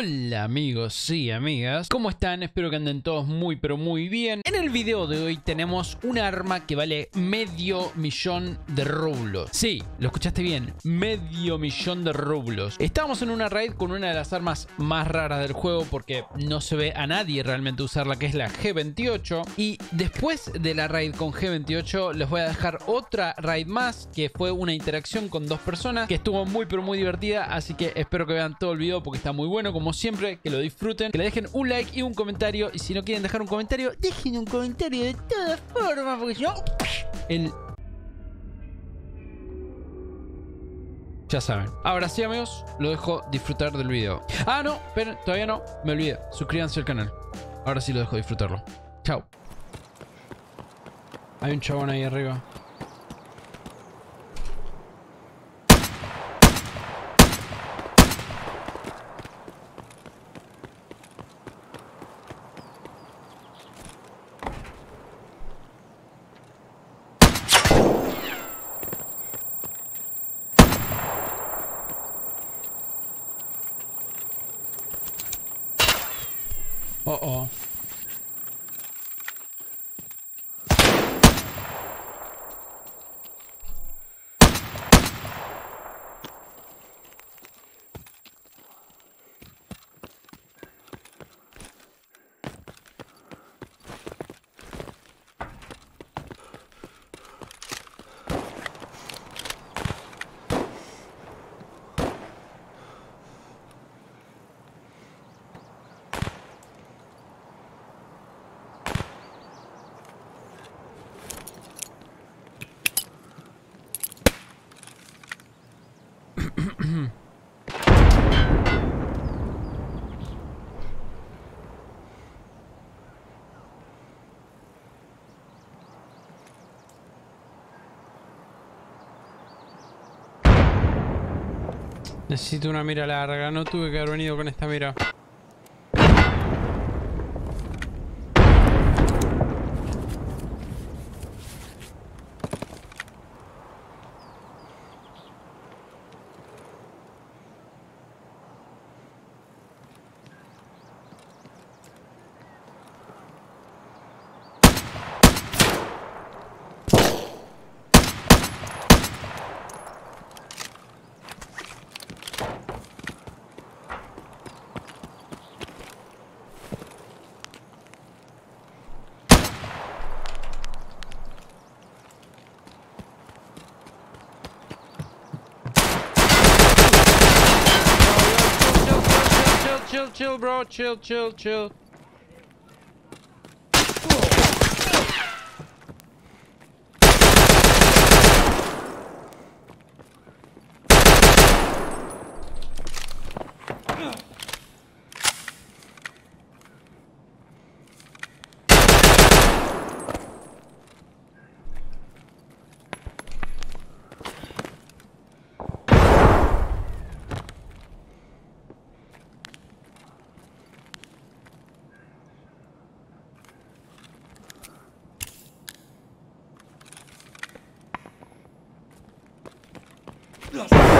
Hola amigos y amigas, ¿cómo están? Espero que anden todos muy pero muy bien. En el video de hoy tenemos un arma que vale medio millón de rublos. Sí, lo escuchaste bien, medio millón de rublos. Estamos en una raid con una de las armas más raras del juego porque no se ve a nadie realmente usarla, que es la G28. Y después de la raid con G28 les voy a dejar otra raid más que fue una interacción con dos personas que estuvo muy pero muy divertida, así que espero que vean todo el video porque está muy bueno como siempre, que lo disfruten, que le dejen un like y un comentario. Y si no quieren dejar un comentario, dejen un comentario de todas formas, porque yo... El... Ya saben. Ahora sí, amigos, lo dejo disfrutar del video. Ah, no, esperen, todavía no. Me olvidé. Suscríbanse al canal. Ahora sí lo dejo disfrutarlo. Chao. Hay un chabón ahí arriba. Oh, oh. Necesito una mira larga. No tuve que haber venido con esta mira. Chill, bro. Chill, chill, chill. Dios.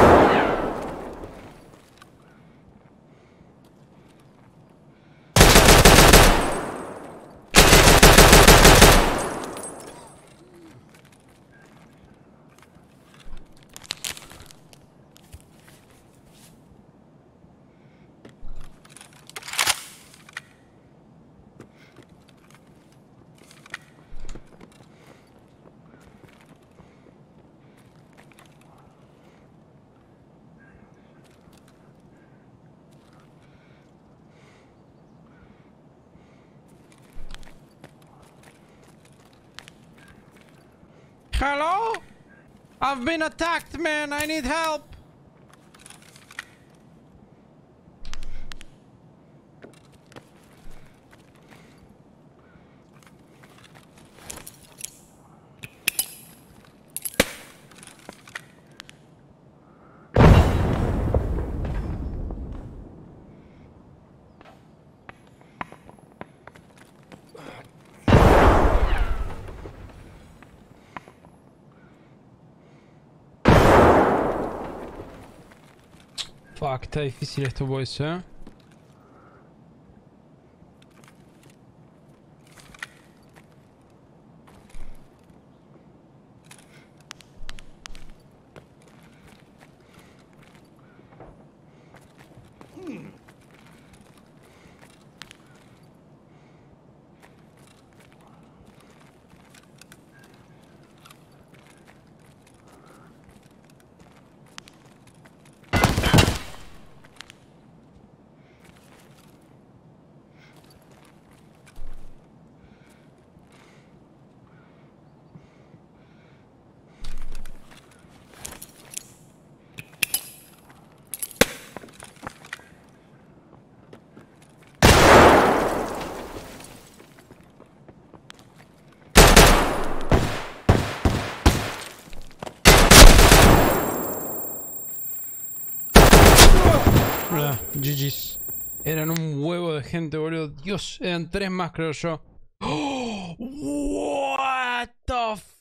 Hello? I've been attacked, man. I need help. Fuck, está difícil esto, boys, eh. GG's. Eran un huevo de gente, boludo. Dios, eran tres más, creo yo. ¡Oh! What the f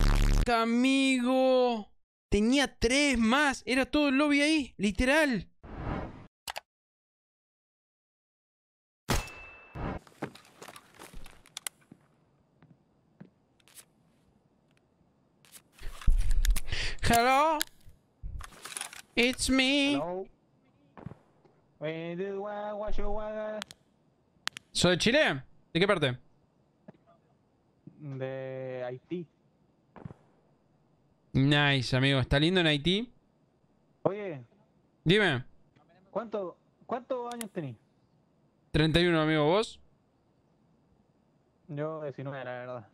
amigo. Tenía tres más. Era todo el lobby ahí, literal. Hello. It's me. Hello. ¿Soy de Chile? ¿De qué parte? De Haití. Nice, amigo. ¿Está lindo en Haití? Oye, Dime. ¿cuánto, ¿cuántos años tenés? 31, amigo. ¿Vos? Yo 19, la verdad.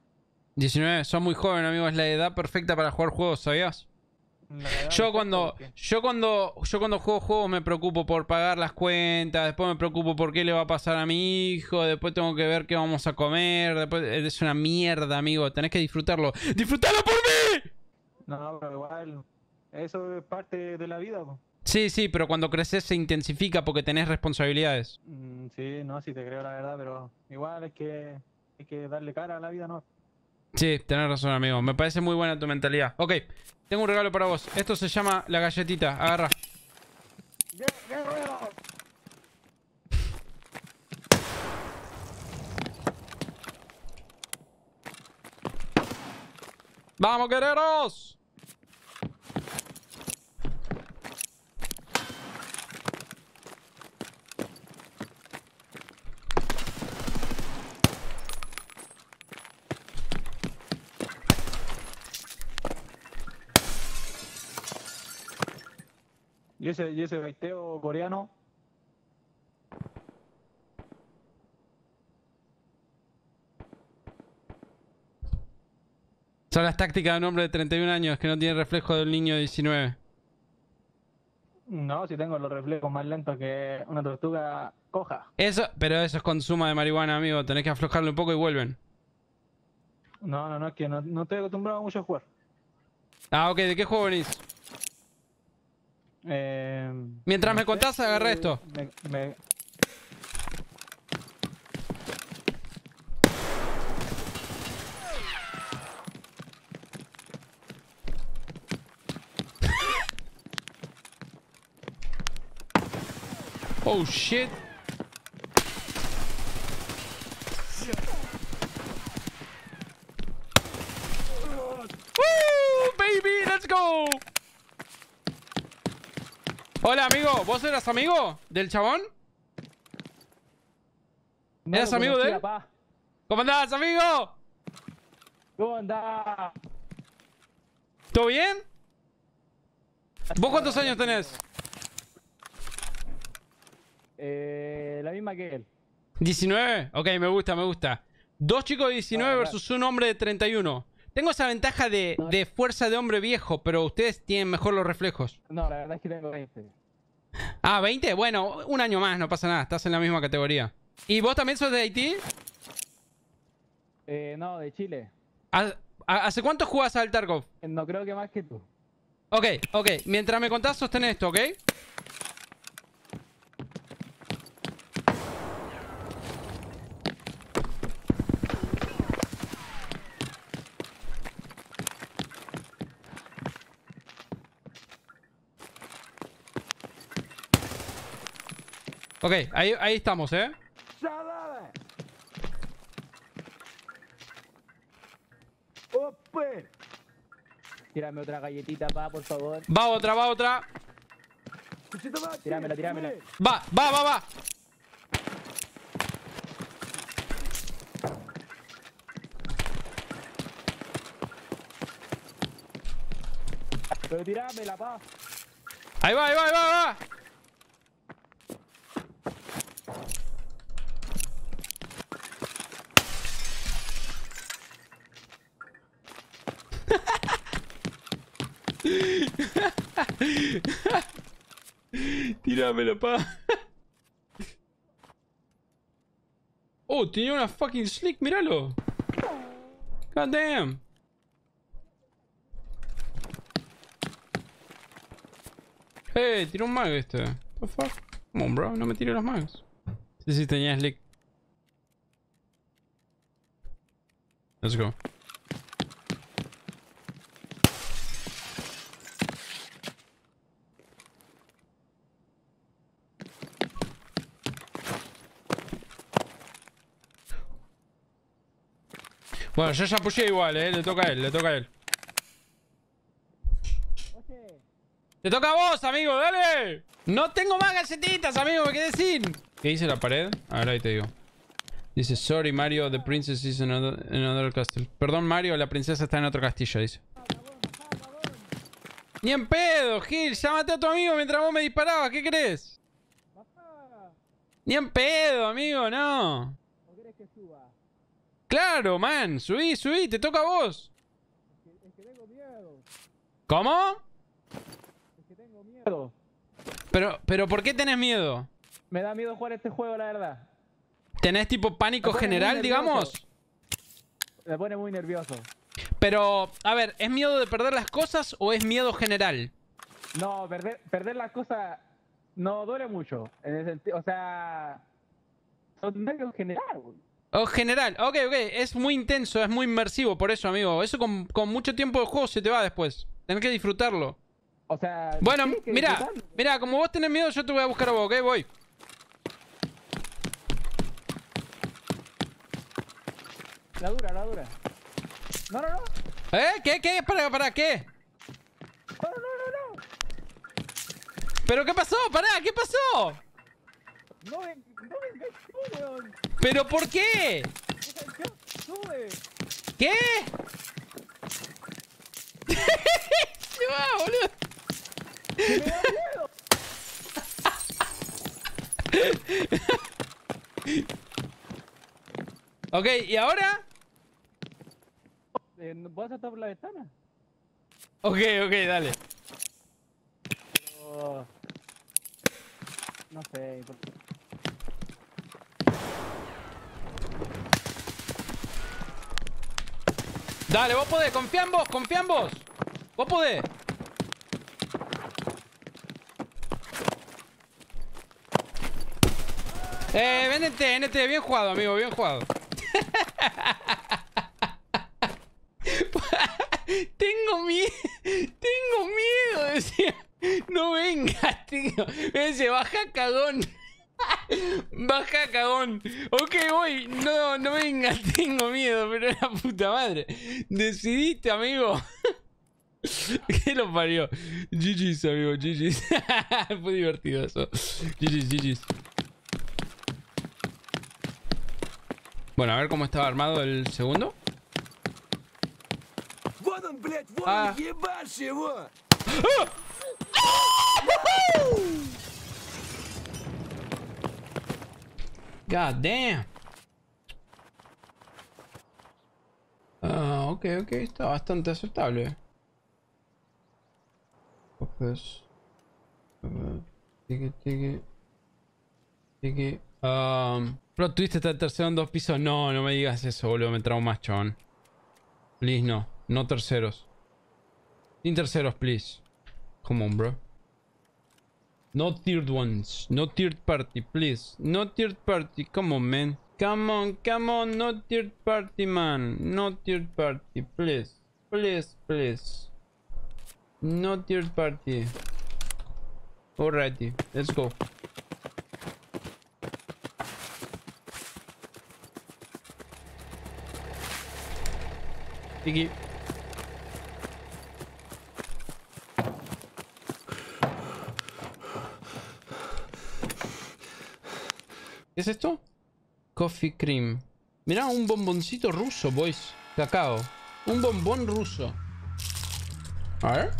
19. Sos muy joven, amigo. Es la edad perfecta para jugar juegos, ¿sabías? La verdad no sé Yo cuando, yo cuando, yo cuando juego juegos me preocupo por pagar las cuentas, después me preocupo por qué le va a pasar a mi hijo, después tengo que ver qué vamos a comer, después es una mierda, amigo, tenés que disfrutarlo. ¡Disfrutalo por mí! No, pero igual, eso es parte de la vida. po. Sí, sí, pero cuando creces se intensifica porque tenés responsabilidades. Mm, sí, no, sí te creo la verdad, pero igual es que hay que darle cara a la vida, ¿no? Sí, tenés razón, amigo. Me parece muy buena tu mentalidad. Ok, tengo un regalo para vos. Esto se llama la galletita. Agarra. ¡Vamos, guerreros! Ese, y ese baiteo coreano, Son las tácticas de un hombre de 31 años que no tiene reflejo del niño de 19. no, si tengo los reflejos más lentos que una tortuga coja. Eso, pero eso es consumo de marihuana, amigo. Tenés que aflojarlo un poco y vuelven. No, no, no, es que no, no estoy acostumbrado mucho a jugar. Ah, ok. ¿De qué juego venís? Eh, Mientras me contás, agarré eh, esto. Me, me- Oh, shit. ¡Woo! ¡Baby! ¡Let's go! Hola, amigo. ¿Vos eras amigo del chabón? no ¿Eras amigo de él? pa. ¿Cómo andás, amigo? ¿Cómo andás? ¿Todo bien? ¿Vos cuántos años tenés? Eh, la misma que él. 19. Ok, me gusta, me gusta. Dos chicos de 19 Ah, versus un hombre de 31. Tengo esa ventaja de, de fuerza de hombre viejo, pero ustedes tienen mejor los reflejos. No, la verdad es que tengo 20. Ah, 20. Bueno, un año más, no pasa nada. Estás en la misma categoría. ¿Y vos también sos de Haití? Eh, no, de Chile. ¿Ha- ha- ¿Hace cuánto jugás al Tarkov? No creo que más que tú. Ok, ok. Mientras me contás, sostén esto, ¿ok? Ok, ahí, ahí estamos, ¿eh? Tírame otra galletita, pa, por favor. Va otra, va otra. Tíramela, tíramela. Va, va, va, va. Pero tíramela, pa. Ahí va, ahí va, ahí va, ahí va. Tíramelo, pa. Oh, tenía una fucking slick, míralo. God damn. Hey, tiró un mag este. The fuck? Come on, bro. No me tires los mags. Sí, sí, tenía slick. Let's go. Bueno, yo ya puse igual, eh. Le toca a él, le toca a él. ¡Te toca a vos, amigo! ¡Dale! No tengo más galletitas, amigo, me quedé sin. ¿Qué dice la pared? A ver, ahí te digo. Dice, sorry Mario, the princess is in another, another castle. Perdón Mario, la princesa está en otro castillo, dice. Ni en pedo, Gil, maté a tu amigo mientras vos me disparabas, ¿qué crees? Ni en pedo, amigo, no. ¿No querés que suba? Claro, man, subí, subí, te toca a vos. Es que tengo miedo. ¿Cómo? Es que tengo miedo. Pero, pero, ¿por qué tenés miedo? Me da miedo jugar este juego, la verdad. ¿Tenés tipo pánico general, digamos? Me pone muy nervioso. Pero, a ver, ¿es miedo de perder las cosas o es miedo general? No, perder, perder las cosas no duele mucho. En el sentido, o sea, son nervios en general. güey. O general, ok, ok, es muy intenso, es muy inmersivo, por eso, amigo. Eso con, con mucho tiempo de juego se te va después. Tenés que disfrutarlo. O sea, Bueno, sí, mira, mira, como vos tenés miedo, yo te voy a buscar a vos, ok, voy. La dura, la dura. No, no, no. ¿Eh? ¿Qué? ¿Qué? ¿Para, para qué? No, no, no, no. ¿Pero qué pasó? Pará, ¿qué pasó? No me, no me enganchó, weón. ¿Pero por qué? ¿Qué? Va, boludo. Me da miedo. Ok, ¿y ahora? Eh, ¿Vas a por la ventana? Ok, ok, dale. Pero... No sé. por- Dale, vos podés, confía en vos, confía en vos. Vos podés. Eh, venete, venete, bien jugado, amigo, bien jugado. tengo miedo, tengo miedo, decía. No vengas, tío. Me dice, baja cagón. Baja, cagón. Ok, voy. No, no venga, tengo miedo, pero la puta madre. Decidiste, amigo. ¿Qué lo parió? GG's, amigo, GG's. Fue divertido eso. GG's, GG's. Bueno, a ver cómo estaba armado el segundo. Ah. God damn. Ah, ok, ok, está bastante aceptable. Pues. Tiki, tiki. Tiki. Um, Plot twist está tercero en dos pisos. No, no me digas eso, boludo. Me traumas, chabón. Please, no. No terceros. Sin terceros, please. Come on, bro. No third ones. No third party, please. No third party. Come on, man. Come on, come on. No third party, man. No third party, please. Please, please. No third party. Alrighty, let's go. Tiki. Es esto? Coffee cream. Mirá, un bomboncito ruso, boys. Cacao. Un bombón ruso. A ver.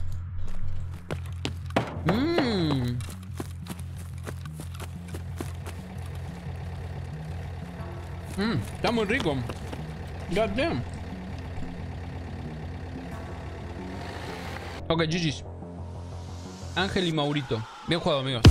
Mmm. Mmm, está muy rico. God damn. Ok, GG's. Ángel y Maurito. Bien jugado, amigos.